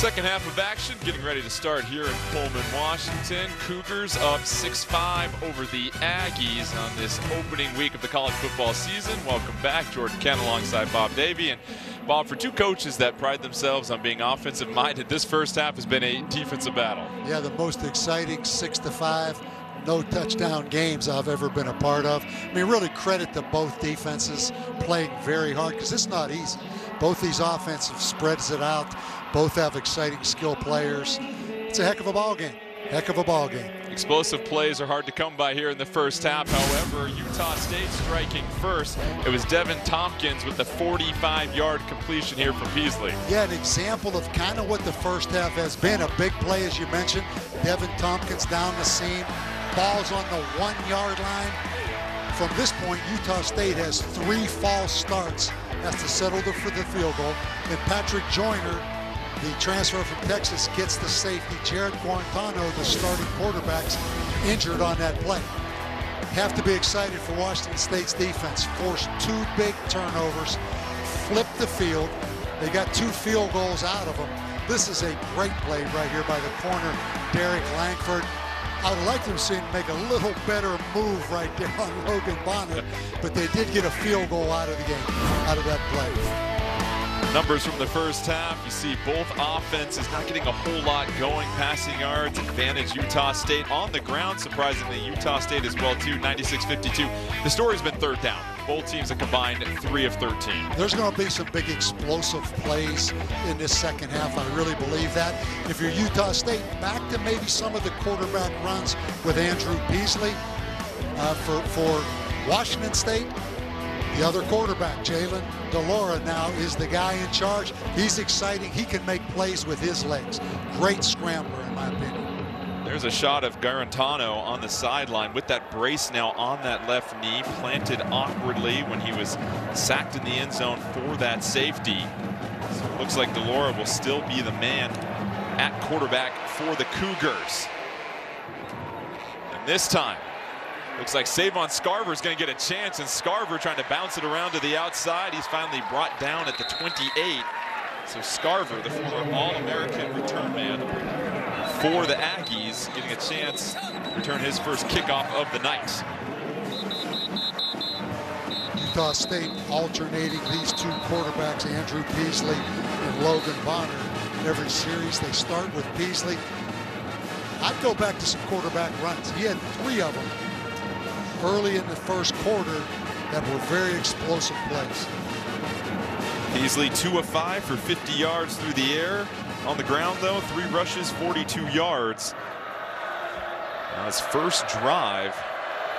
Second half of action getting ready to start here in Pullman, Washington. Cougars up 6-5 over the Aggies on this opening week of the college football season. Welcome back. Jordan Kent alongside Bob Davie. And Bob, for two coaches that pride themselves on being offensive minded, this first half has been a defensive battle. Yeah, the most exciting 6 to 5 no touchdown games I've ever been a part of. I mean, really credit to both defenses playing very hard because it's not easy. Both these offensive spreads it out. Both have exciting skill players. It's a heck of a ball game. Heck of a ball game. Explosive plays are hard to come by here in the first half. However, Utah State striking first. It was Deven Thompkins with the 45-yard completion here from Peasley. Yeah, an example of kind of what the first half has been. A big play, as you mentioned. Deven Thompkins down the seam. Ball's on the one-yard line. From this point, Utah State has three false starts. Has to settle for the field goal. And Patrick Joyner the transfer from Texas gets the safety. Jarrett Guarantano, the starting quarterback's injured on that play. Have to be excited for Washington State's defense. Forced two big turnovers, flipped the field. They got two field goals out of them. This is a great play right here by the corner, Derrick Langford. I would like to see him make a little better move right there on Logan Bonner, but they did get a field goal out of the game, out of that play. Numbers from the first half, you see both offenses not getting a whole lot going. Passing yards, advantage Utah State on the ground. Surprisingly, Utah State as well too, 96-52. The story's been third down. Both teams have combined 3 of 13. There's going to be some big explosive plays in this second half. I really believe that. If you're Utah State, back to maybe some of the quarterback runs with Andrew Peasley. Uh, for, for Washington State, the other quarterback, Jalen Delora, now is the guy in charge. He's exciting. He can make plays with his legs. Great scrambler, in my opinion. There's a shot of Guarantano on the sideline with that brace now on that left knee, planted awkwardly when he was sacked in the end zone for that safety. So looks like de Laura will still be the man at quarterback for the Cougars. And this time, Looks like Savon Scarver is going to get a chance, and Scarver trying to bounce it around to the outside. He's finally brought down at the 28. So Scarver, the former All-American return man for the Aggies, getting a chance to return his first kickoff of the night. Utah State alternating these two quarterbacks, Andrew Peasley and Logan Bonner. Every series they start with Peasley. I'd go back to some quarterback runs. He had three of them early in the first quarter that were very explosive plays. Peasley 2 of 5 for 50 yards through the air. On the ground, though, three rushes, 42 yards. Now his first drive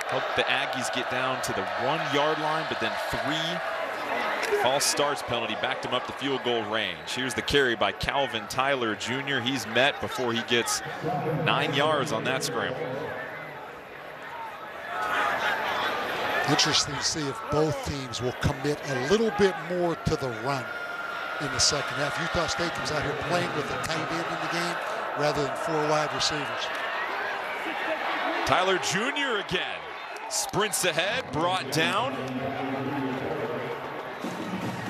helped the Aggies get down to the one-yard line, but then three false starts penalty backed him up the field goal range. Here's the carry by Calvin Tyler Jr. He's met before he gets nine yards on that scramble. Interesting to see if both teams will commit a little bit more to the run in the second half. Utah State comes out here playing with a tight end in the game rather than four wide receivers. Tyler Jr. again. Sprints ahead, brought down.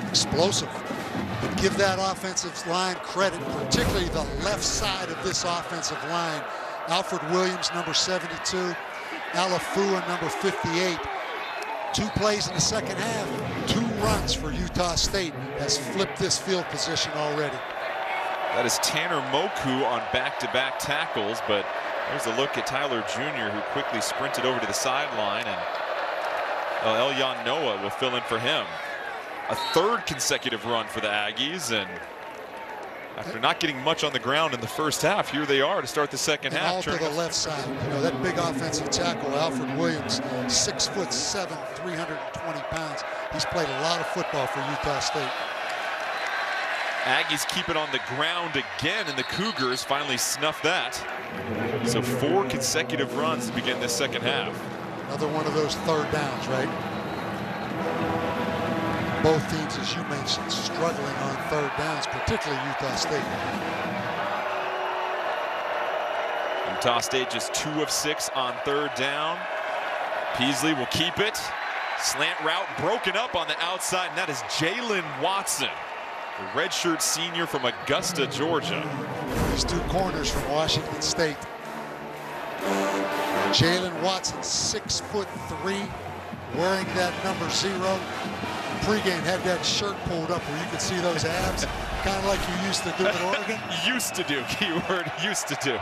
Explosive. But give that offensive line credit, particularly the left side of this offensive line. Alfred Williams, number 72. Alafua, number 58 Two plays in the second half, two runs for Utah State has flipped this field position already. That is Tanner Moku on back-to-back -back tackles, but there's a look at Tyler Jr., who quickly sprinted over to the sideline, and Elyon Noah will fill in for him. A third consecutive run for the Aggies, and after not getting much on the ground in the first half, here they are to start the second and half. All to the left side. You know, that big offensive tackle, Alfred Williams, six foot seven, 320 pounds. He's played a lot of football for Utah State. Aggies keep it on the ground again, and the Cougars finally snuff that. So four consecutive runs to begin this second half. Another one of those third downs, right? Both teams, as you mentioned, struggling on third downs, particularly Utah State. Utah State just two of six on third down. Peasley will keep it. Slant route broken up on the outside, and that is Jaylen Watson. the redshirt senior from Augusta, Georgia. These two corners from Washington State. Jaylen Watson, six foot three, wearing that number zero. Pregame had that shirt pulled up where you could see those abs, kind of like you used to do at Oregon. used to do, keyword used to do.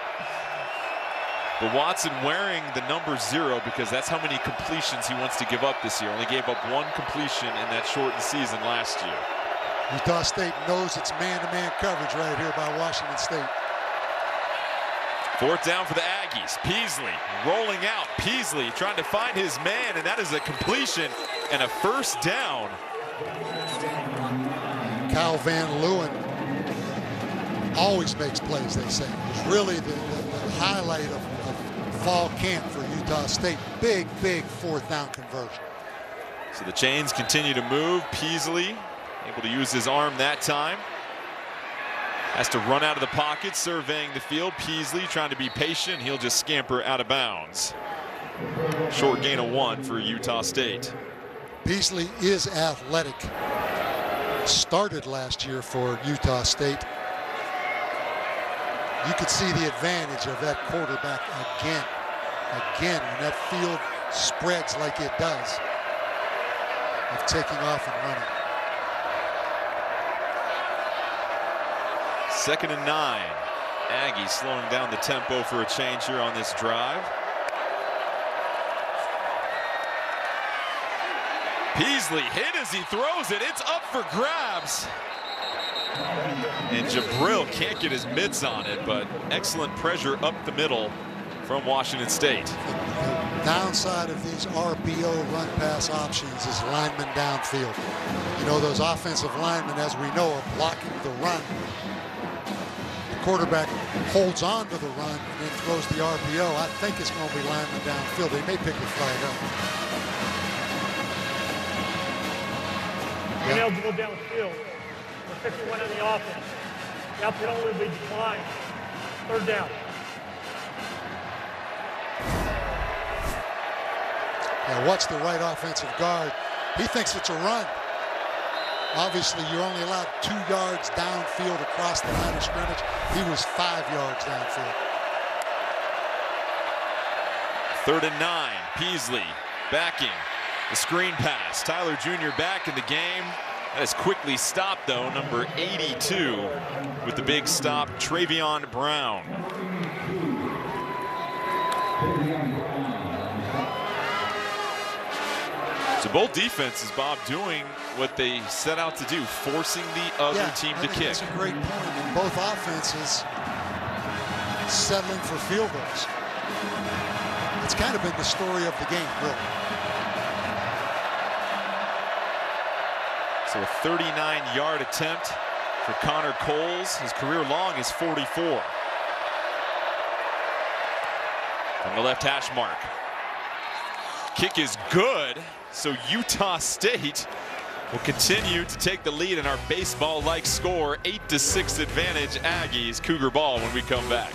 But Watson wearing the number zero because that's how many completions he wants to give up this year. Only gave up one completion in that shortened season last year. Utah State knows it's man-to-man -man coverage right here by Washington State. Fourth down for the Aggies. Peasley rolling out. Peasley trying to find his man, and that is a completion and a first down. Kyle Van Leeuwen always makes plays, they say. It's really the, the, the highlight of, of, fall camp for Utah State. Big, big fourth down conversion. So the chains continue to move. Peasley able to use his arm that time. Has to run out of the pocket, surveying the field. Peasley trying to be patient. He'll just scamper out of bounds. Short gain of one for Utah State. Peasley is athletic. Started last year for Utah State. You could see the advantage of that quarterback again. Again, when that field spreads like it does, of taking off and running. Second and nine. Aggie slowing down the tempo for a change here on this drive. Peasley hit as he throws it. It's up for grabs. And Jabril can't get his mitts on it, but excellent pressure up the middle from Washington State. The downside of these RPO run pass options is linemen downfield. You know, those offensive linemen, as we know, are blocking the run The quarterback holds on to the run and then throws the RPO, I think it's going to be lineman downfield. They may pick the flag up. Being eligible downfield. We're 51 on the offense. The output only be declined. Third down. Now watch the right offensive guard. He thinks it's a run. Obviously, you're only allowed two yards downfield across the line of scrimmage. He was five yards downfield. Third and nine. Peasley backing the screen pass. Tyler Jr. back in the game. That is quickly stopped, though. Number 82 with the big stop, Travion Brown. So both defenses, Bob, doing what they set out to do, forcing the other yeah, team I to kick. That's a great point. And both offenses settling for field goals. It's kind of been the story of the game, really. So a 39-yard attempt for Connor Coles. His career long is 44. On the left hash mark. Kick is good. So Utah State will continue to take the lead in our baseball-like score. 8 to 6 advantage Aggies. Cougar ball when we come back.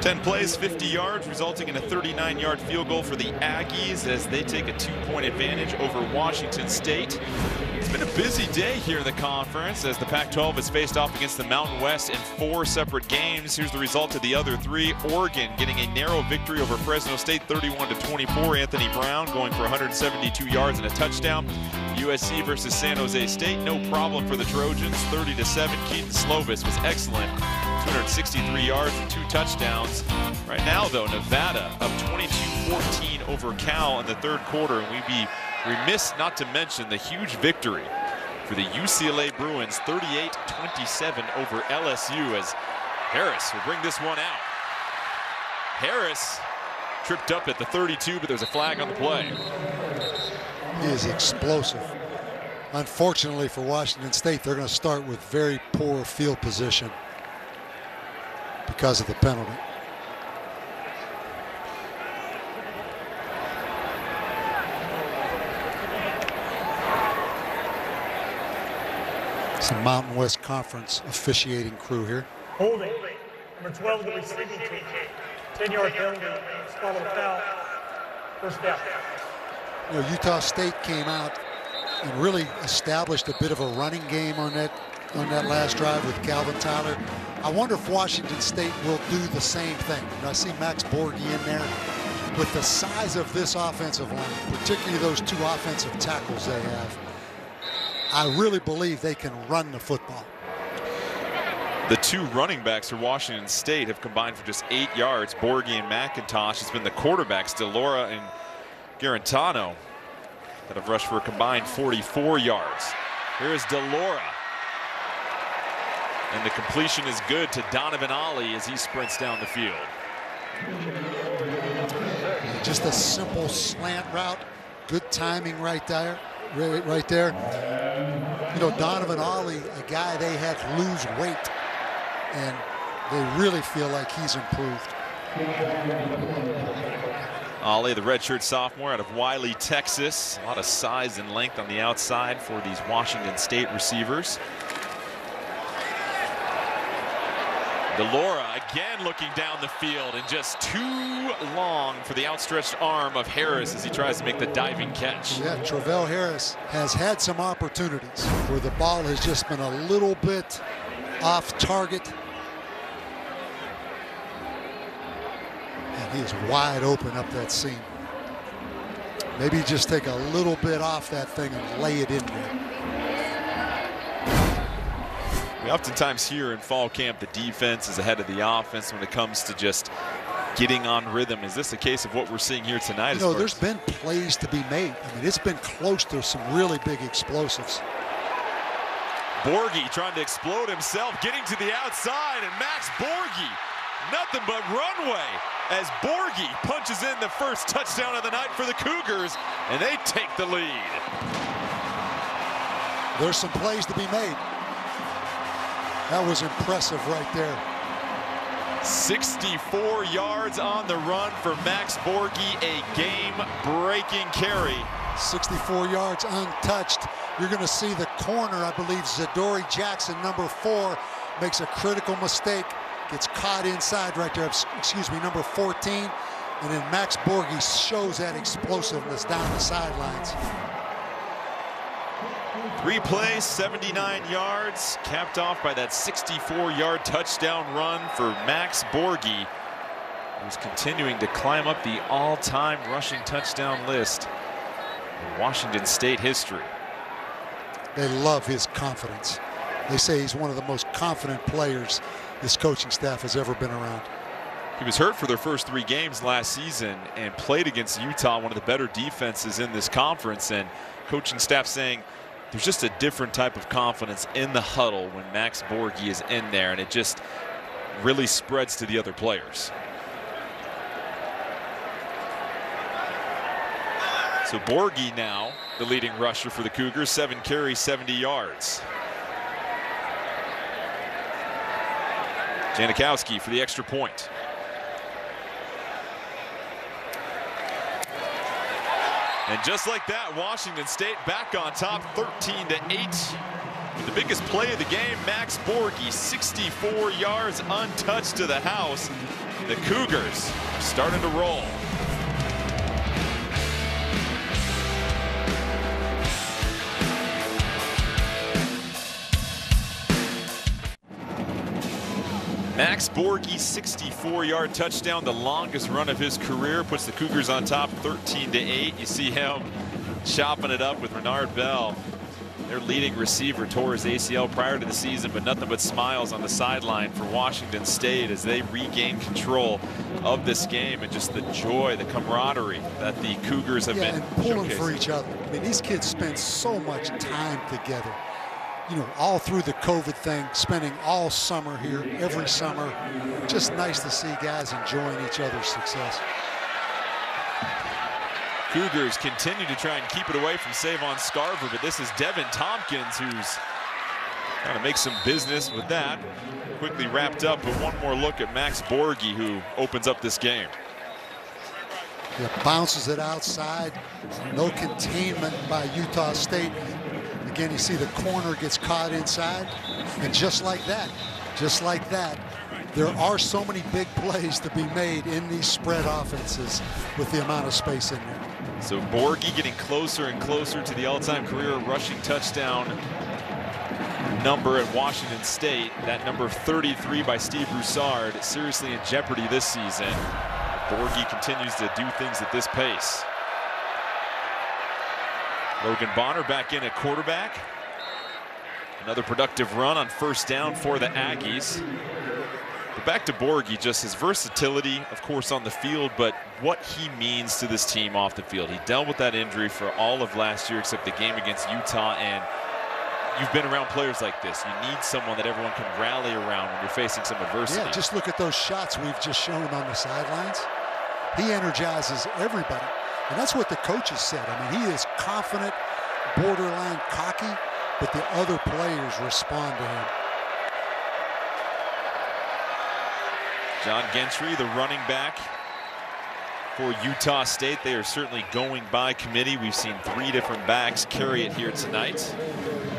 10 plays, 50 yards, resulting in a 39-yard field goal for the Aggies as they take a two-point advantage over Washington State. It's been a busy day here in the conference as the Pac-12 has faced off against the Mountain West in four separate games. Here's the result of the other three. Oregon getting a narrow victory over Fresno State 31 to 24. Anthony Brown going for 172 yards and a touchdown. USC versus San Jose State, no problem for the Trojans, 30 to 7. Kedon Slovis was excellent, 263 yards and two touchdowns. Right now, though, Nevada up 22-14 over Cal in the third quarter, and we'd be remiss not to mention the huge victory for the UCLA Bruins, 38-27 over LSU as Harris will bring this one out. Harris tripped up at the 32, but there's a flag on the play. He is explosive. Unfortunately for Washington State, they're going to start with very poor field position because of the penalty. Some Mountain West Conference officiating crew here. Holding. Number 12 the receiving team. 10 yard penalty. Follow foul. First down. you know, Utah State came out and really established a bit of a running game on that on that last drive with Calvin Tyler. I wonder if Washington State will do the same thing. I see Max Borghi in there. With the size of this offensive line, particularly those two offensive tackles they have, I really believe they can run the football. The two running backs for Washington State have combined for just eight yards. Borghi and McIntosh. It's been the quarterbacks, de Laura and Guarantano, that have rushed for a combined 44 yards. Here is de Laura. And the completion is good to Donovan Ollie as he sprints down the field. Just a simple slant route. Good timing right there. Right there. You know, Donovan Ollie, a guy they had to lose weight, and they really feel like he's improved. Ollie, the redshirt sophomore out of Wylie, Texas. A lot of size and length on the outside for these Washington State receivers. De Laura again looking down the field and just too long for the outstretched arm of Harris as he tries to make the diving catch. Yeah, Travell Harris has had some opportunities where the ball has just been a little bit off target. And he is wide open up that seam. Maybe just take a little bit off that thing and lay it in there. We oftentimes here in fall camp the defense is ahead of the offense when it comes to just getting on rhythm. Is this a case of what we're seeing here tonight? You know, there's been plays to be made. I mean, it's been close to some really big explosives. Borghi trying to explode himself, getting to the outside, and Max Borghi, nothing but runway as Borghi punches in the first touchdown of the night for the Cougars, and they take the lead. There's some plays to be made. That was impressive right there. 64 yards on the run for Max Borghi, a game-breaking carry. 64 yards untouched. You're going to see the corner, I believe, Zahodri Jackson, number four, makes a critical mistake, gets caught inside right there, excuse me, number 14, and then Max Borghi shows that explosiveness down the sidelines. Three plays, 79 yards, capped off by that 64-yard touchdown run for Max Borghi, who's continuing to climb up the all-time rushing touchdown list in Washington State history. They love his confidence. They say he's one of the most confident players this coaching staff has ever been around. He was hurt for their first three games last season and played against Utah, one of the better defenses in this conference. And coaching staff saying there's just a different type of confidence in the huddle when Max Borghi is in there, and it just really spreads to the other players. So Borghi now the leading rusher for the Cougars, seven carries, 70 yards. Janikowski for the extra point. And just like that, Washington State back on top 13 to 8. The biggest play of the game, Max Borghi, 64 yards untouched to the house. The Cougars are starting to roll. Max Borghi, 64-yard touchdown, the longest run of his career, puts the Cougars on top 13 to 8. You see him chopping it up with Renard Bell. Their leading receiver tore his ACL prior to the season, but nothing but smiles on the sideline for Washington State as they regain control of this game and just the joy, the camaraderie that the Cougars have yeah, been and pulling for each other. I mean, these kids spend so much time together you know, all through the COVID thing, spending all summer here, every summer. Just nice to see guys enjoying each other's success. Cougars continue to try and keep it away from Savon Scarver, but this is Deven Thompkins who's trying to make some business with that. Quickly wrapped up, but one more look at Max Borghi who opens up this game. Yeah, bounces it outside. No containment by Utah State. Again, you see the corner gets caught inside. And just like that, just like that, there are so many big plays to be made in these spread offenses with the amount of space in there. So Borghi getting closer and closer to the all-time career rushing touchdown number at Washington State. That number 33 by Steve Broussard seriously in jeopardy this season. Borghi continues to do things at this pace. Logan Bonner back in at quarterback. Another productive run on first down for the Aggies. But back to Borghi, just his versatility, of course, on the field, but what he means to this team off the field. He dealt with that injury for all of last year except the game against Utah, and you've been around players like this. You need someone that everyone can rally around when you're facing some adversity. Yeah, just look at those shots we've just shown on the sidelines. He energizes everybody. And that's what the coaches said. I mean, he is confident, borderline cocky, but the other players respond to him. John Gentry, the running back for Utah State. They are certainly going by committee. We've seen three different backs carry it here tonight.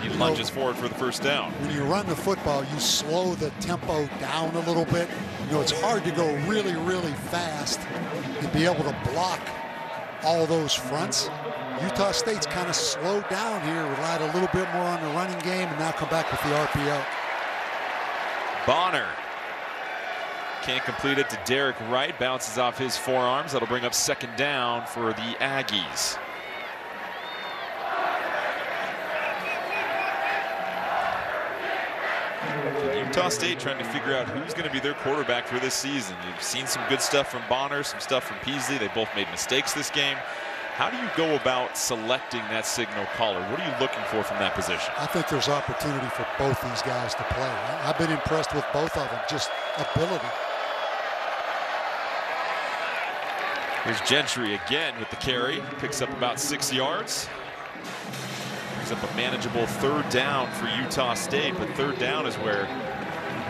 He lunges forward for the first down. When you run the football, you slow the tempo down a little bit. You know, it's hard to go really, really fast and be able to block all those fronts. Utah State's kind of slowed down here, relied a little bit more on the running game, and now come back with the RPO. Bonner can't complete it to Derek Wright. Bounces off his forearms. That'll bring up second down for the Aggies. Utah State trying to figure out who's going to be their quarterback for this season. You've seen some good stuff from Bonner, some stuff from Peasley. They both made mistakes this game. How do you go about selecting that signal caller? What are you looking for from that position? I think there's opportunity for both these guys to play. I've been impressed with both of them, just ability. Here's Gentry again with the carry. Picks up about six yards. Brings up a manageable third down for Utah State, but third down is where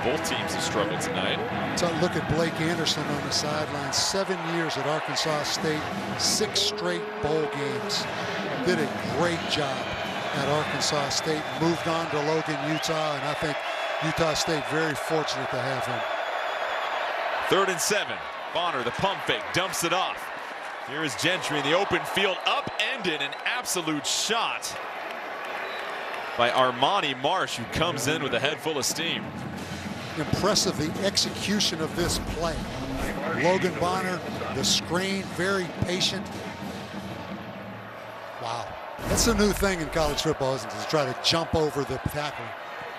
both teams have struggled tonight. So look at Blake Anderson on the sideline. Seven years at Arkansas State, six straight bowl games. Did a great job at Arkansas State. Moved on to Logan, Utah, and I think Utah State very fortunate to have him. Third and seven. Bonner, the pump fake, dumps it off. Here is Gentry in the open field, upended, an absolute shot by Armani Marsh, who comes in with a head full of steam impressive the execution of this play. Logan Bonner, the screen, very patient. Wow. That's a new thing in college football, isn't it? To try to jump over the tackle.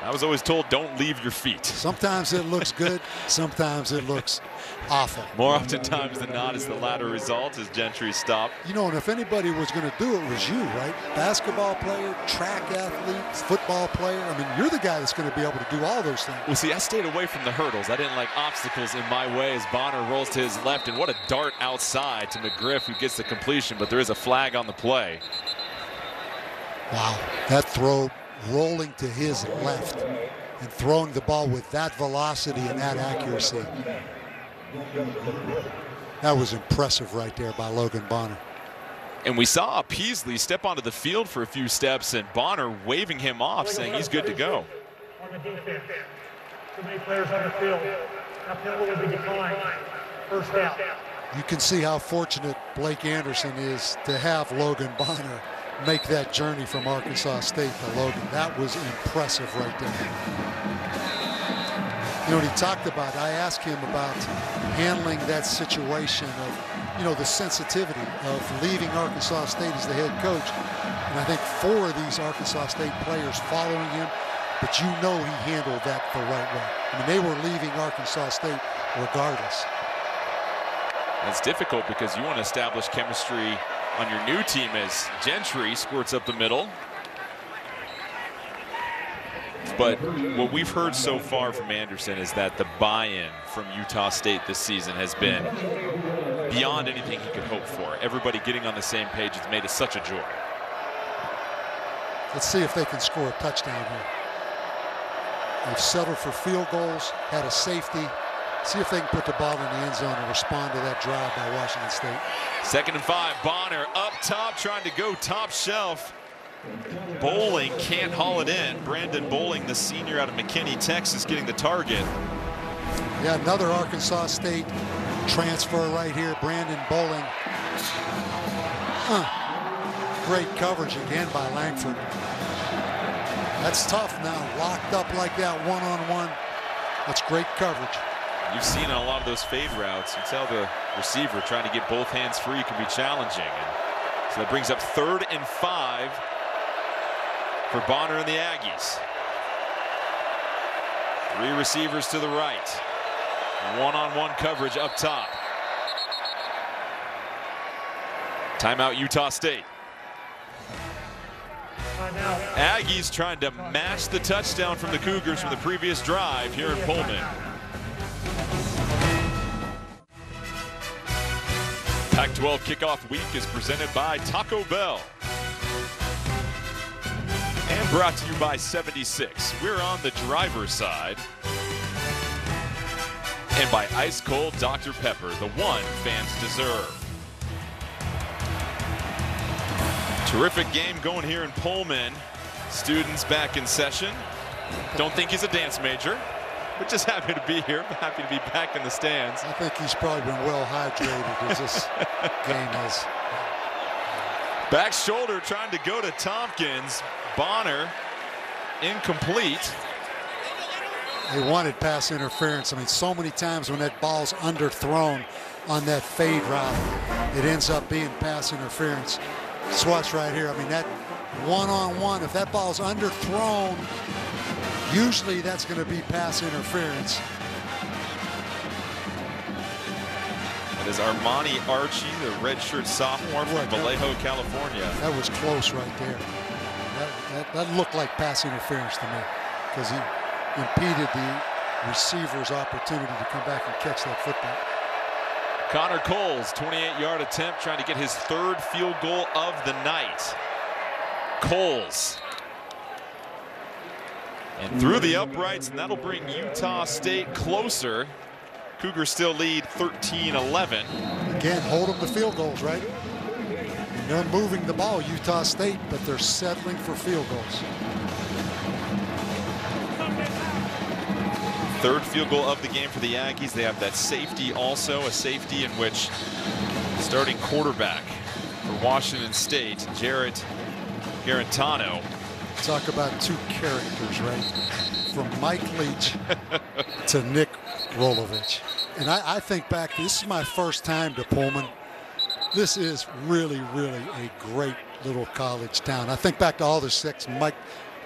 I was always told don't leave your feet. Sometimes it looks good, sometimes it looks awful. More oftentimes than not is the latter result as Gentry stopped. You know, and if anybody was going to do it, was you, right? Basketball player, track athlete, football player. I mean, you're the guy that's going to be able to do all those things. Well, see, I stayed away from the hurdles. I didn't like obstacles in my way as Bonner rolls to his left, and what a dart outside to McGriff who gets the completion, but there is a flag on the play. Wow, that throw rolling to his left and throwing the ball with that velocity and that accuracy. That was impressive right there by Logan Bonner. And we saw Peasley step onto the field for a few steps and Bonner waving him off saying he's good to go. On the defense. Too many players on the field. That penalty will be declined. First. You can see how fortunate Blake Anderson is to have Logan Bonner make that journey from Arkansas State to Logan. That was impressive right there. You know what he talked about, I asked him about handling that situation of, you know, the sensitivity of leaving Arkansas State as the head coach. And I think four of these Arkansas State players following him, but you know he handled that the right way. I mean, they were leaving Arkansas State regardless. It's difficult because you want to establish chemistry on your new team as Gentry squirts up the middle. But what we've heard so far from Anderson is that the buy-in from Utah State this season has been beyond anything he could hope for. Everybody getting on the same page has made it such a joy. Let's see if they can score a touchdown here. They've settled for field goals, had a safety, see if they can put the ball in the end zone and respond to that drive by Washington State. Second and five, Bonner up top trying to go top shelf. Bowling can't haul it in. Brandon Bowling, the senior out of McKinney, Texas, getting the target. Yeah, another Arkansas State transfer right here, Brandon Bowling. Uh, great coverage again by Langford. That's tough now, locked up like that one-on-one. -on -one. That's great coverage. You've seen a lot of those fade routes. You tell the receiver trying to get both hands free can be challenging. And so that brings up third and five for Bonner and the Aggies. Three receivers to the right. One-on-one -on -one coverage up top. Timeout Utah State. Aggies trying to match the touchdown from the Cougars from the previous drive here in Pullman. Pac-12 kickoff week is presented by Taco Bell. And brought to you by 76. We're on the driver's side. And by Ice Cold Dr. Pepper, the one fans deserve. Terrific game going here in Pullman. Students back in session. Don't think he's a dance major. We're just happy to be here. Happy to be back in the stands. I think he's probably been well hydrated as this game is. Back shoulder trying to go to Thompkins. Bonner incomplete. They wanted pass interference. I mean, so many times when that ball's underthrown on that fade route, it ends up being pass interference. Swatch right here. I mean, that one-on-one, -on -one, if that ball's underthrown, usually that's going to be pass interference. That is Armani Archie, the redshirt sophomore from Vallejo, California. That was close right there. That, that, that looked like pass interference to me because he impeded the receiver's opportunity to come back and catch that football. Connor Coles, 28-yard attempt, trying to get his third field goal of the night. Coles. And through the uprights, and that'll bring Utah State closer. Cougars still lead 13-11. Again, hold them to field goals, right? They're moving the ball, Utah State, but they're settling for field goals. Third field goal of the game for the Aggies. They have that safety also, a safety in which starting quarterback for Washington State, Jarrett Guarantano. Talk about two characters, right? From Mike Leach to Nick Rolovich. And I, I think back, this is my first time to Pullman. This is really, really a great little college town. I think back to all the six Mike,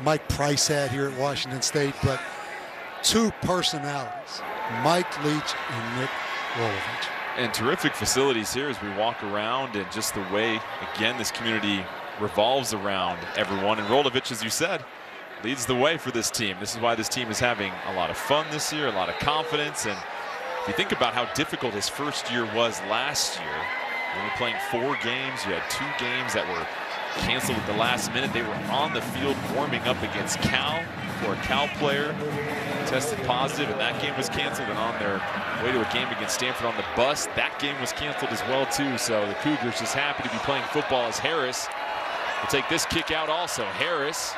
Mike Price had here at Washington State, but two personalities, Mike Leach and Nick Rolovich. And terrific facilities here as we walk around and just the way, again, this community revolves around everyone. And Rolovich, as you said, leads the way for this team. This is why this team is having a lot of fun this year, a lot of confidence. And if you think about how difficult his first year was last year, only playing four games, you had two games that were canceled at the last minute. They were on the field warming up against Cal for a Cal player tested positive and that game was canceled and on their way to a game against Stanford on the bus that game was canceled as well too so the Cougars just happy to be playing football as Harris will take this kick out also. Harris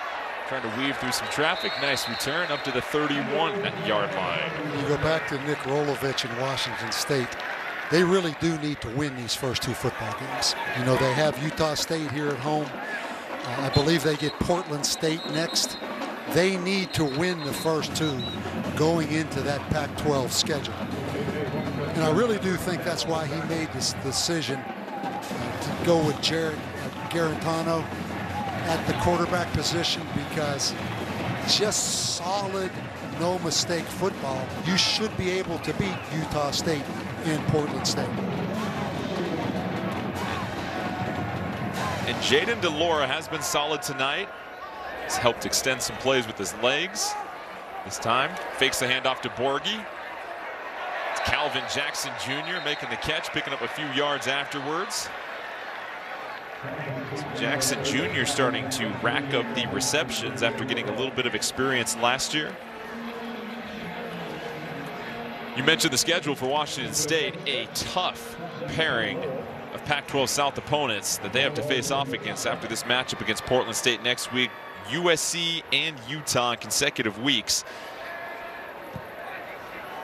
trying to weave through some traffic. Nice return up to the 31 yard line. You go back to Nick Rolovich in Washington State. They really do need to win these first two football games. You know they have Utah State here at home. Uh, I believe they get Portland State next. They need to win the first two going into that Pac-12 schedule. And I really do think that's why he made this decision uh, to go with Jarrett Guarantano at the quarterback position because just solid, no mistake football. You should be able to beat Utah State in Portland State. And Jayden de Laura has been solid tonight. He's helped extend some plays with his legs. This time, fakes the handoff to Borghi. It's Calvin Jackson Jr. making the catch, picking up a few yards afterwards. So Jackson Jr. starting to rack up the receptions after getting a little bit of experience last year. You mentioned the schedule for Washington State, a tough pairing of Pac-12 South opponents that they have to face off against after this matchup against Portland State next week. USC and Utah in consecutive weeks.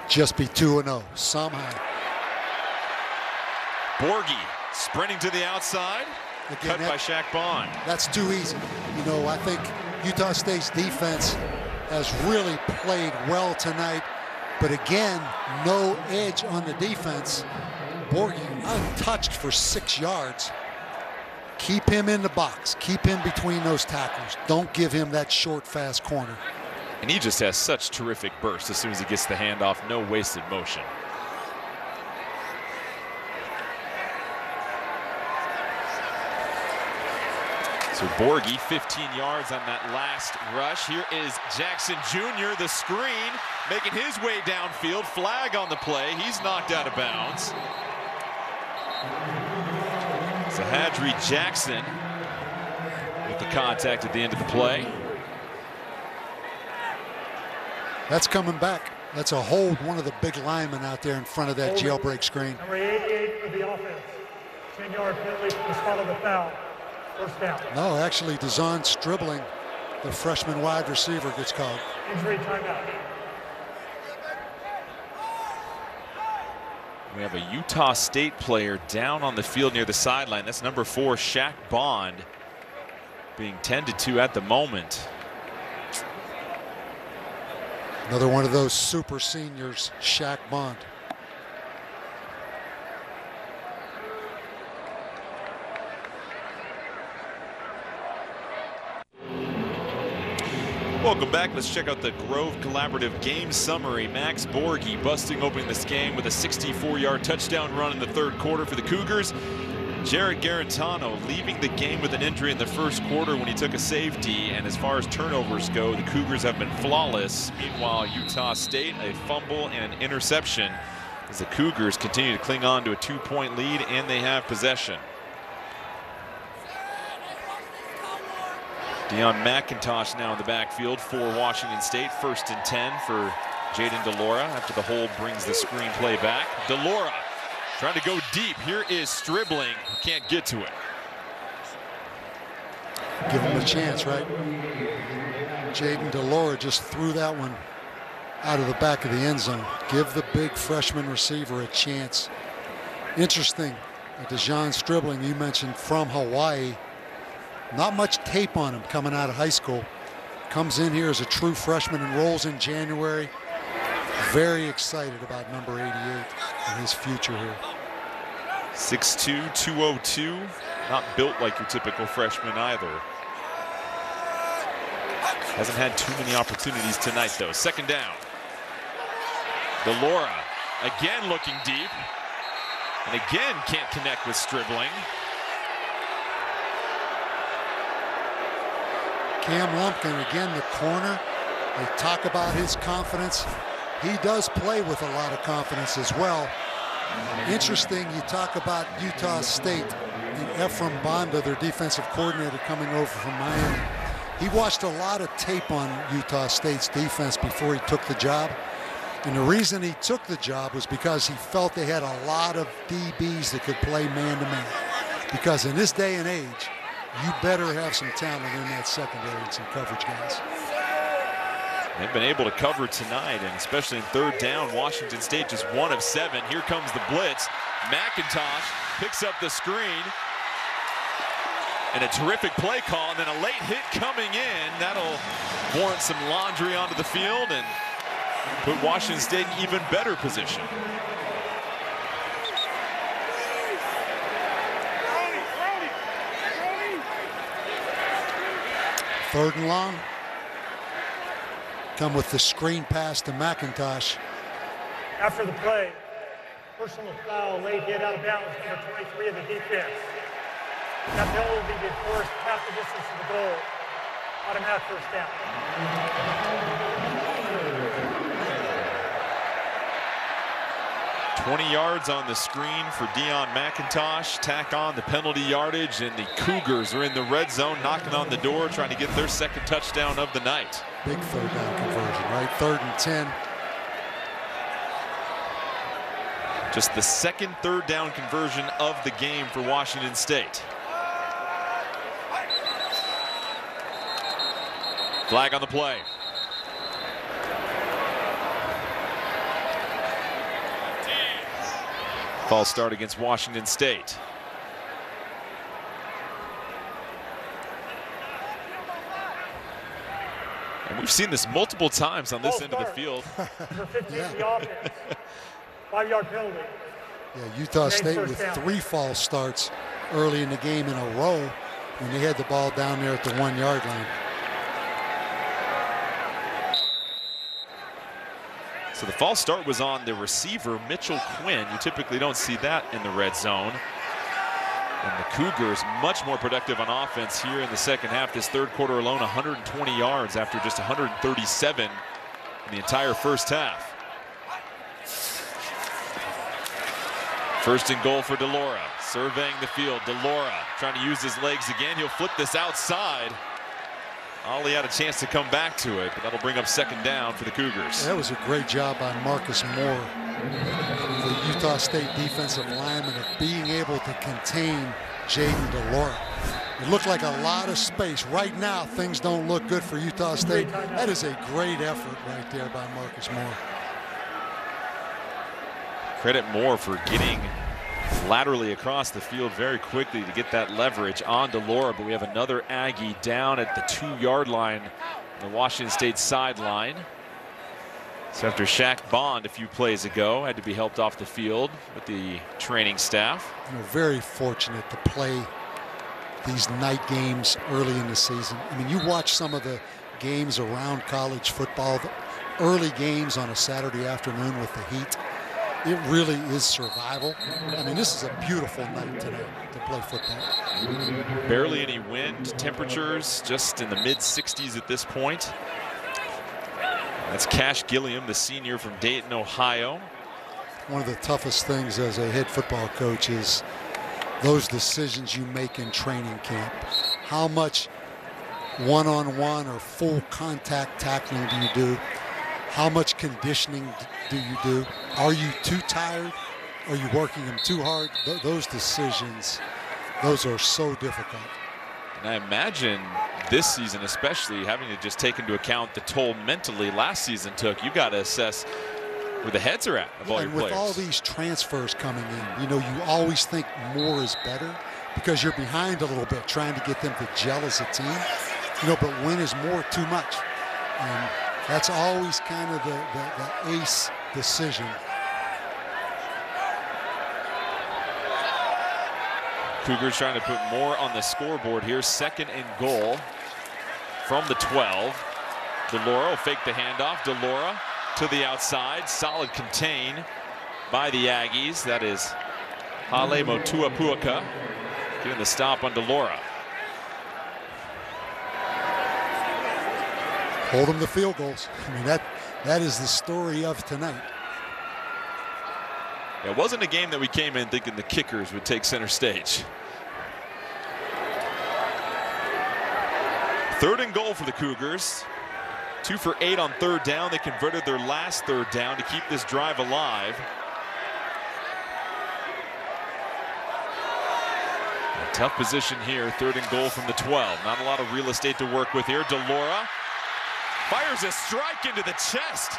Just be 2-0 somehow. Borghi sprinting to the outside. Again, cut that- by Shaq Bond. that's too easy. You know, I think Utah State's defense has really played well tonight. But again, no edge on the defense. Borghi untouched for six yards. Keep him in the box. Keep him between those tackles. Don't give him that short, fast corner. And he just has such terrific burst as soon as he gets the handoff. No wasted motion. So Borghi 15 yards on that last rush. Here is Jackson Jr. The screen making his way downfield. Flag on the play. He's knocked out of bounds. So Zahodri Jackson with the contact at the end of the play. That's coming back. That's a hold, one of the big linemen out there in front of that jailbreak screen. Number 88 for the offense. 10-yard penalty for the spot of the foul. First down. No, actually, De'Zhaun Stribling, the freshman wide receiver, gets called. Injury timeout. We have a Utah State player down on the field near the sideline. That's number four, Shaq Bond, being tended to at the moment. Another one of those super seniors, Shaq Bond. Welcome back. Let's check out the Grove Collaborative game summary. Max Borghi busting open this game with a 64-yard touchdown run in the third quarter for the Cougars. Jarrett Guarantano leaving the game with an injury in the first quarter when he took a safety. And as far as turnovers go, the Cougars have been flawless. Meanwhile, Utah State, a fumble and an interception as the Cougars continue to cling on to a two-point lead and they have possession. Deon McIntosh now in the backfield for Washington State. First and 10 for Jayden de Laura after the hold brings the screenplay back. de Laura trying to go deep. Here is Stribling. Can't get to it. Give him a chance, right? Jayden de Laura just threw that one out of the back of the end zone. Give the big freshman receiver a chance. Interesting, uh, De'Zhaun Stribling, you mentioned from Hawaii. Not much tape on him coming out of high school. Comes in here as a true freshman, enrolls in January. Very excited about number 88 and his future here. 6'2", 202. Not built like your typical freshman either. Hasn't had too many opportunities tonight, though. Second down. de Laura again looking deep. And again can't connect with Stribling. Cam Lampkin, again, the corner. They talk about his confidence. He does play with a lot of confidence as well. Interesting, you talk about Utah State and Ephraim Banda, their defensive coordinator coming over from Miami. He watched a lot of tape on Utah State's defense before he took the job. And the reason he took the job was because he felt they had a lot of DBs that could play man-to-man. Because in this day and age, you better have some talent in that secondary and some coverage guys. They've been able to cover tonight, and especially in third down, Washington State just one of seven. Here comes the blitz. McIntosh picks up the screen. And a terrific play call, and then a late hit coming in. That'll warrant some laundry onto the field and put Washington State in even better position. Third and long. Come with the screen pass to McIntosh. After the play, personal foul, late hit out of bounds, number 23 of the defense. That penalty will be enforced half the distance to the goal. Automatic first down. 20 yards on the screen for Deon McIntosh. Tack on the penalty yardage, and the Cougars are in the red zone, knocking on the door, trying to get their second touchdown of the night. Big third down conversion, right? Third and 10. Just the second third down conversion of the game for Washington State. Flag on the play. False start against Washington State. And we've seen this multiple times on this False end start. of the field. yeah. Five-yard penalty. Yeah, Utah State with three false starts early in the game in a row when they had the ball down there at the one-yard line. So the false start was on the receiver, Mitchell Quinn. You typically don't see that in the red zone. And the Cougars much more productive on offense here in the second half. This third quarter alone, 120 yards after just 137 in the entire first half. First and goal for de Laura. Surveying the field. de Laura trying to use his legs again. He'll flip this outside. Ollie had a chance to come back to it, but that'll bring up second down for the Cougars. That was a great job by Marcus Moore, the Utah State defensive lineman, of being able to contain Jayden de Laura. It looked like a lot of space. Right now, things don't look good for Utah State. That is a great effort right there by Marcus Moore. Credit Moore for getting laterally across the field very quickly to get that leverage on de Laura, but we have another Aggie down at the two-yard line, the Washington State sideline. So after Shaq Bond a few plays ago had to be helped off the field with the training staff. You know, very fortunate to play these night games early in the season. I mean, you watch some of the games around college football, early games on a Saturday afternoon with the heat it really is survival. I mean, this is a beautiful night tonight to play football. Barely any wind, temperatures just in the mid 60s at this point. That's Cash Gilliam, the senior from Dayton, Ohio. One of the toughest things as a head football coach is those decisions you make in training camp. How much one-on-one -on -one or full contact tackling do you do? How much conditioning do you do? Are you too tired? Are you working them too hard? Th those decisions, those are so difficult. And I imagine this season, especially having to just take into account the toll mentally last season took, you got to assess where the heads are at of all and with players. all these transfers coming in, you know, you always think more is better because you're behind a little bit trying to get them to gel as a team. You know, but when is more too much? And that's always kind of the, the, the ace decision. Cougars trying to put more on the scoreboard here. Second and goal from the 12. de Laura will fake the handoff. de Laura to the outside. Solid contain by the Aggies. That is Hale Motuapuaka getting the stop on de hold them to field goals. I mean, that that is the story of tonight. It wasn't a game that we came in thinking the kickers would take center stage. Third and goal for the Cougars. Two for eight on third down. They converted their last third down to keep this drive alive. A tough position here. Third and goal from the 12. Not a lot of real estate to work with here. de Laura fires a strike into the chest.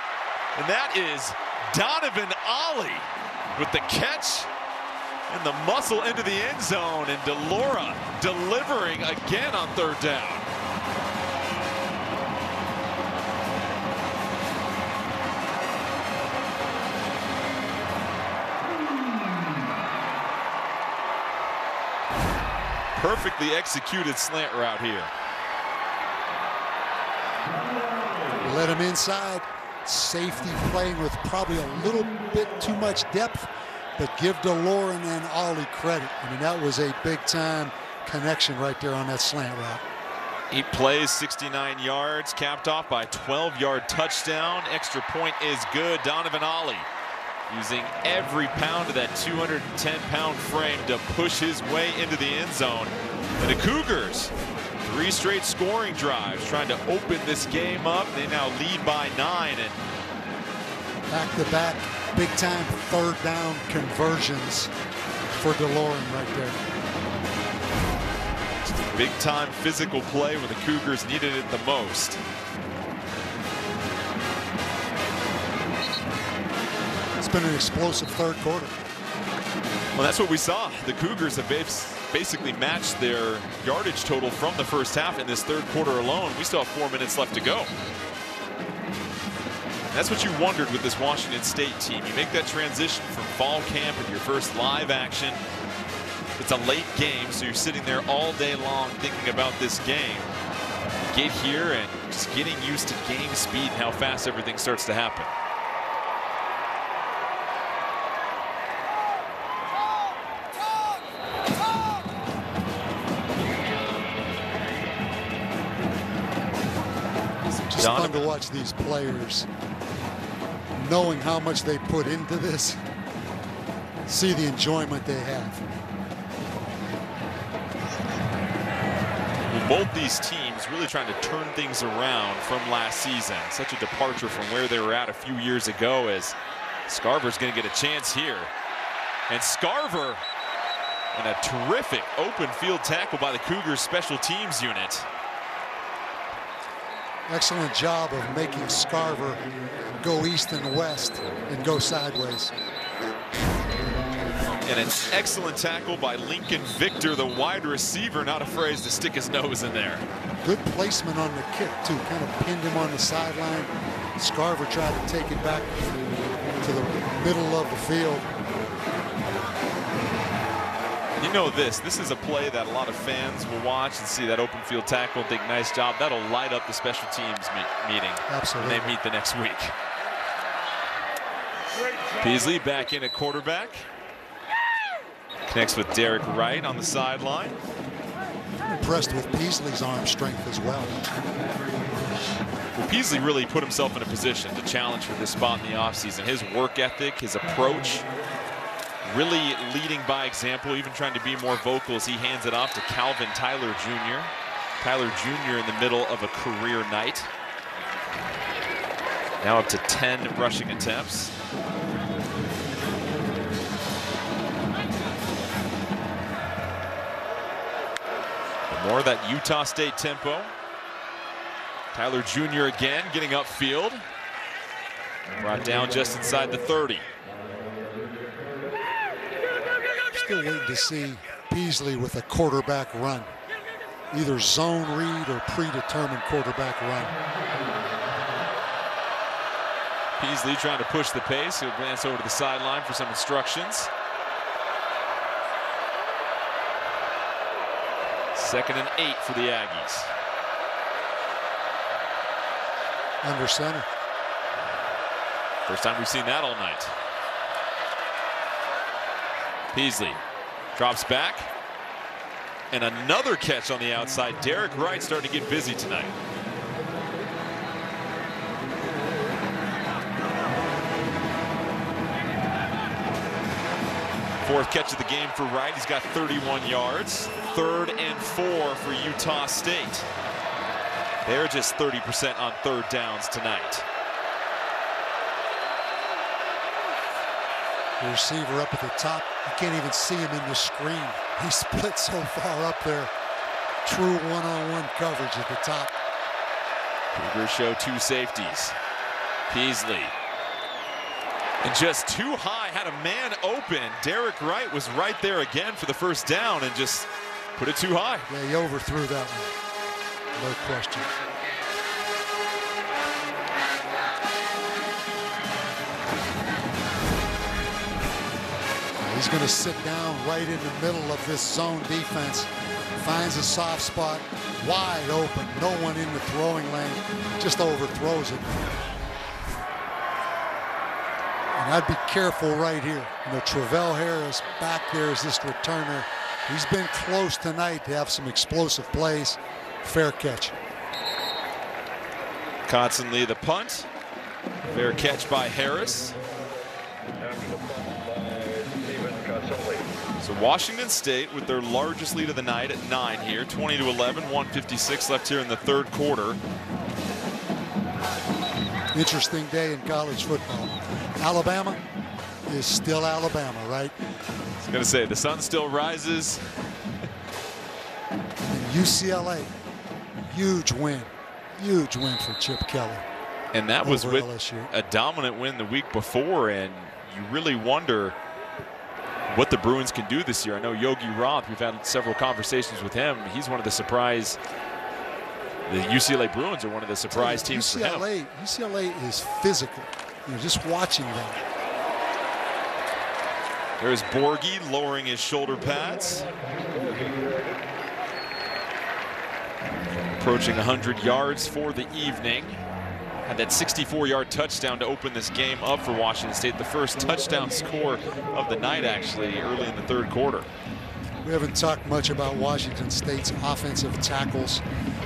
And that is Donovan Ollie with the catch and the muscle into the end zone. And de Laura delivering again on third down. Perfectly executed slant route here. Let him inside. Safety playing with probably a little bit too much depth, but give de Laura and Ollie credit. I mean, that was a big-time connection right there on that slant route. He plays, 69 yards, capped off by 12-yard touchdown. Extra point is good. Donovan Ollie using every pound of that 210-pound frame to push his way into the end zone. And the Cougars Three straight scoring drives trying to open this game up. They now lead by nine. and Back-to-back big-time third down conversions for de Laura right there. Big-time physical play when the Cougars needed it the most. It's been an explosive third quarter. Well, that's what we saw. The Cougars have basically matched their yardage total from the first half in this third quarter alone. We still have four minutes left to go. That's what you wondered with this Washington State team. You make that transition from fall camp and your first live action. It's a late game, so you're sitting there all day long thinking about this game. You Get here and just getting used to game speed and how fast everything starts to happen. Just fun to watch these players knowing how much they put into this, see the enjoyment they have. both these teams really trying to turn things around from last season. Such a departure from where they were at a few years ago as Scarver's going to get a chance here. And Scarver and a terrific open field tackle by the Cougars special teams unit. Excellent job of making Scarver go east and west and go sideways. And an excellent tackle by Lincoln Victor, the wide receiver, not afraid to stick his nose in there. Good placement on the kick, too. Kind of pinned him on the sideline. Scarver tried to take it back to the middle of the field. You know this. This is a play that a lot of fans will watch and see that open field tackle and think, nice job. That'll light up the special teams me meeting Absolutely. when they meet the next week. Peasley back in at quarterback. Connects with Derek Wright on the sideline. Impressed with Peasley's arm strength as well. Well, Peasley really put himself in a position to challenge for this spot in the offseason. His work ethic, his approach, really leading by example, even trying to be more vocal as he hands it off to Calvin Tyler Jr. Tyler Jr. in the middle of a career night. Now up to 10 rushing attempts. More of that Utah State tempo. Tyler Jr. again getting upfield. Brought down just inside the 30. Still waiting to see Peasley with a quarterback run. Either zone read or predetermined quarterback run. Peasley trying to push the pace. He'll glance over to the sideline for some instructions. Second and eight for the Aggies. Under center. First time we've seen that all night. Peasley drops back. And another catch on the outside. Derek Wright starting to get busy tonight. Fourth catch of the game for Wright. He's got 31 yards. Third and four for Utah State. They're just 30% on third downs tonight. The receiver up at the top. You can't even see him in the screen. He split so far up there. True one-on-one -on -one coverage at the top. Cougars show two safeties. Peasley. And just too high, had a man open. Derek Wright was right there again for the first down and just put it too high. Yeah, he overthrew that one. No question. He's going to sit down right in the middle of this zone defense. Finds a soft spot, wide open, no one in the throwing lane, just overthrows it. And I'd be careful right here. You know, Travell Harris back there as this returner. He's been close tonight to have some explosive plays. Fair catch. Constantly the punt. Fair catch by Harris. So Washington State with their largest lead of the night at nine here, 20 to 11, 156 left here in the third quarter. Interesting day in college football. Alabama is still Alabama, right? I was going to say, the sun still rises. And UCLA, huge win. Huge win for Chip Kelly. And that was with LSU. a dominant win the week before, and you really wonder what the Bruins can do this year. I know Yogi Roth, we've had several conversations with him. He's one of the surprise. The UCLA Bruins are one of the surprise teams UCLA, for him. UCLA is physical. You know, just watching them. There's Borghi lowering his shoulder pads. Approaching 100 yards for the evening. Had that 64-yard touchdown to open this game up for Washington State. The first touchdown score of the night, actually, early in the third quarter. We haven't talked much about Washington State's offensive tackles,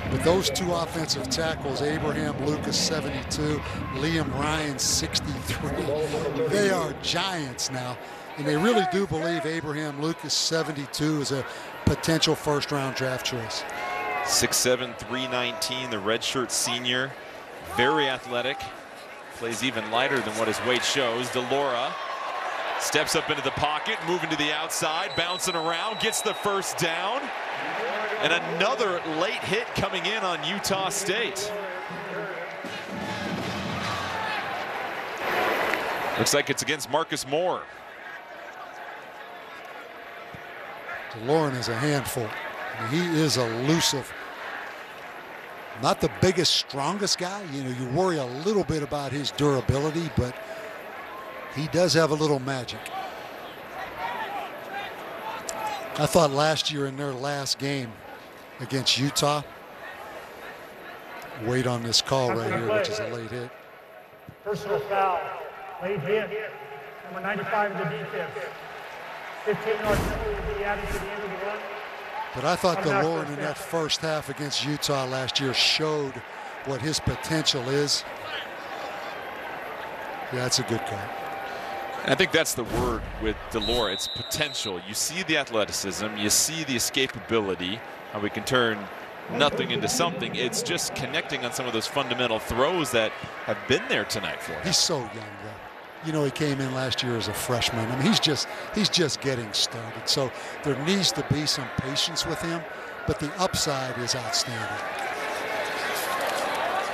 but those two offensive tackles, Abraham Lucas 72, Liam Ryan 63, they are giants now. And they really do believe Abraham Lucas 72 is a potential first round draft choice. 6'7", 319, the redshirt senior. Very athletic. Plays even lighter than what his weight shows. de Laura steps up into the pocket, moving to the outside, bouncing around, gets the first down. And another late hit coming in on Utah State. Looks like it's against Marcus Moore. DeLorean is a handful. I mean, he is elusive. Not the biggest, strongest guy. You know, you worry a little bit about his durability, but he does have a little magic. I thought last year in their last game against Utah, wait on this call right here, which is a late hit. Personal foul, late hit, number 95 in the defense. 15 yard penalty will be added to the end of the run. But I thought DeLorean in that first half against Utah last year showed what his potential is. Yeah, that's a good call. I think that's the word with de Laura. It's potential. You see the athleticism, you see the escapability, how we can turn nothing into something. It's just connecting on some of those fundamental throws that have been there tonight for him. He's so young, though you know, he came in last year as a freshman. I mean, he's just he's just getting started. So there needs to be some patience with him, but the upside is outstanding.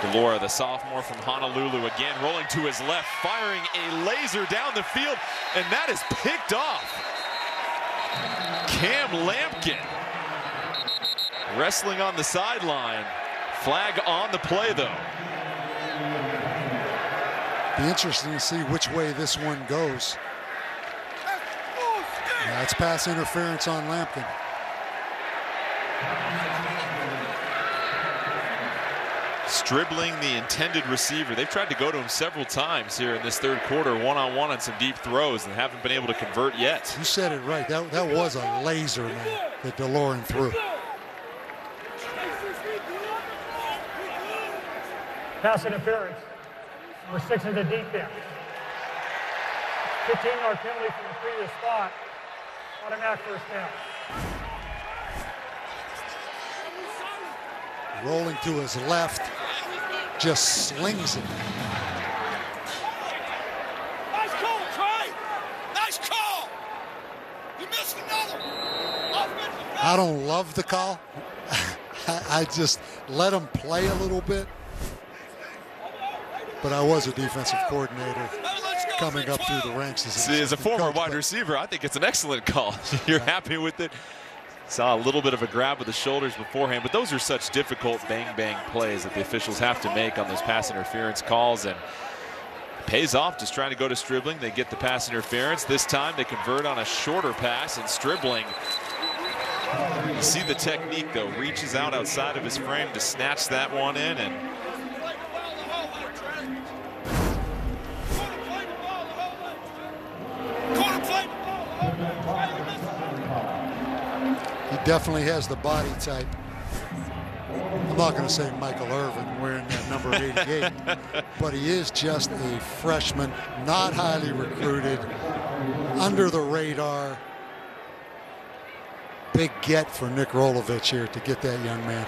de Laura, the sophomore from Honolulu, again rolling to his left, firing a laser down the field, and that is picked off. Cam Lampkin wrestling on the sideline. Flag on the play, though. Be interesting to see which way this one goes. That's pass interference on Lampkin. Stribling the intended receiver. They've tried to go to him several times here in this third quarter, one-on-one -on, -one on some deep throws, and haven't been able to convert yet. You said it right. That, that was a laser, man, that DeLorean threw. Pass interference. Number six in the defense. 15-yard penalty from the previous spot. Automatic first down. Rolling to his left, just slings it. Nice call, Trey. Nice call. You missed another. I don't love the call. I just let him play a little bit but I was a defensive coordinator coming up through the ranks. As, See, as a former coach, wide receiver, I think it's an excellent call. You're happy with it. Saw a little bit of a grab with the shoulders beforehand, but those are such difficult bang-bang plays that the officials have to make on those pass interference calls, and pays off just trying to go to Stribling. They get the pass interference. This time they convert on a shorter pass, and Stribling you see the technique, though. Reaches out outside of his frame to snatch that one in, and definitely has the body type. I'm not going to say Michael Irvin wearing that number 88, but he is just a freshman, not highly recruited, under the radar. Big get for Nick Rolovich here to get that young man.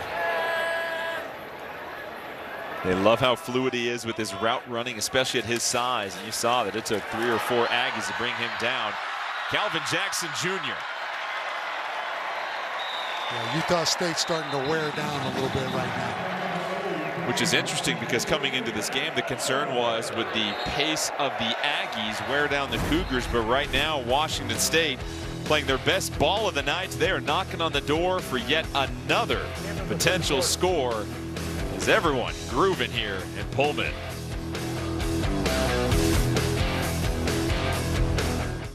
They love how fluid he is with his route running, especially at his size. And you saw that it took three or four Aggies to bring him down. Calvin Jackson Jr. Yeah, Utah State starting to wear down a little bit right now. which is interesting because coming into this game, the concern was with the pace of the Aggies wear down the Cougars. But right now, Washington State playing their best ball of the night. They are knocking on the door for yet another potential score as everyone grooving here in Pullman.